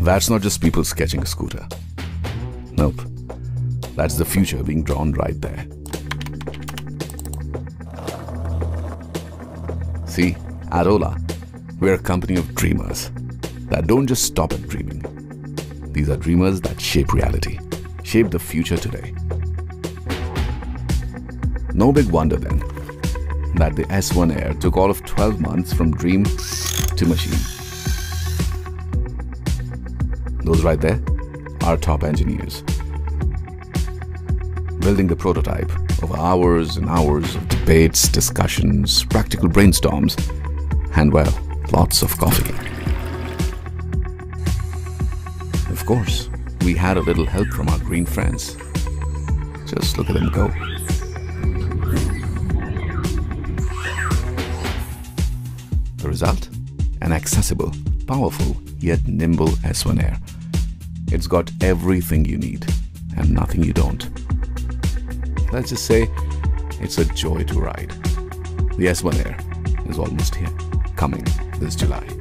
That's not just people sketching a scooter. Nope. That's the future being drawn right there. See, at Ola, we're a company of dreamers that don't just stop at dreaming. These are dreamers that shape reality, shape the future today. No big wonder then that the S1 Air took all of 12 months from dream to machine. Those right there are top engineers. Building the prototype over hours and hours of debates, discussions, practical brainstorms, and well, lots of coffee. Of course, we had a little help from our green friends. Just look at them go. The result? An accessible, powerful, yet nimble S1 Air. It's got everything you need and nothing you don't. Let's just say it's a joy to ride. The S1 Air is almost here, coming this July.